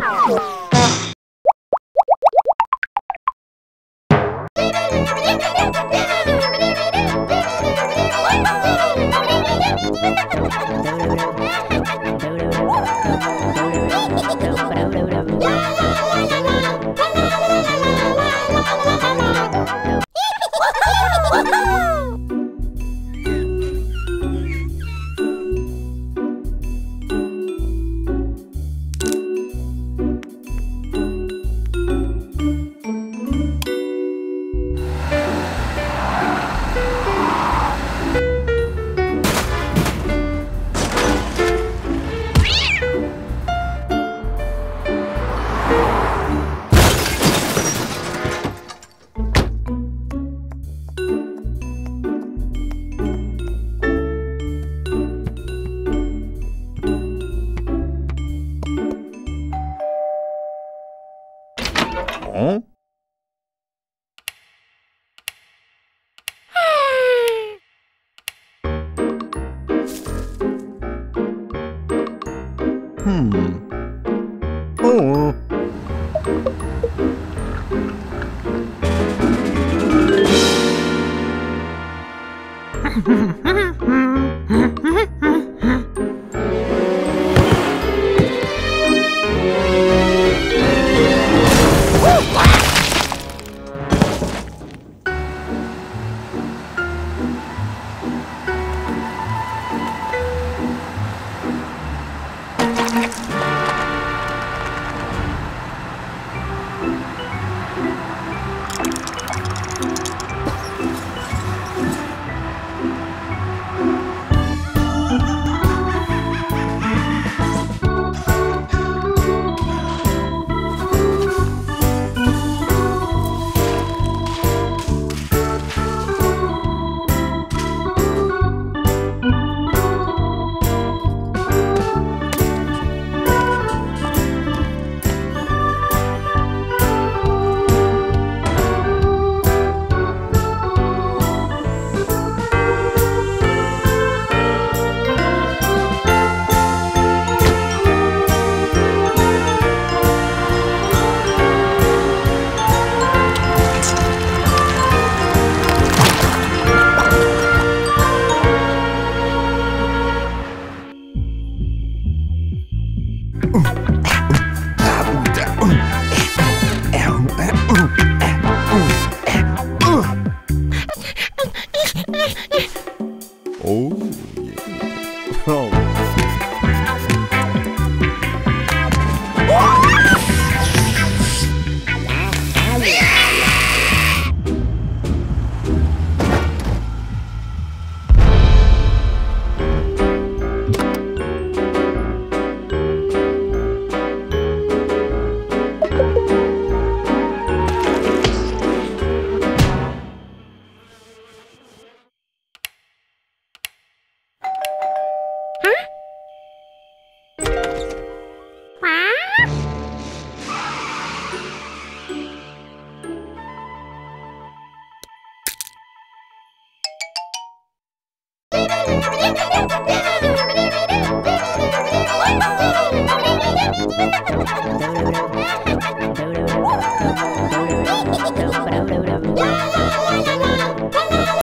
好。の？うん。おう。Mm-hmm. Oh. ¡Aprieta,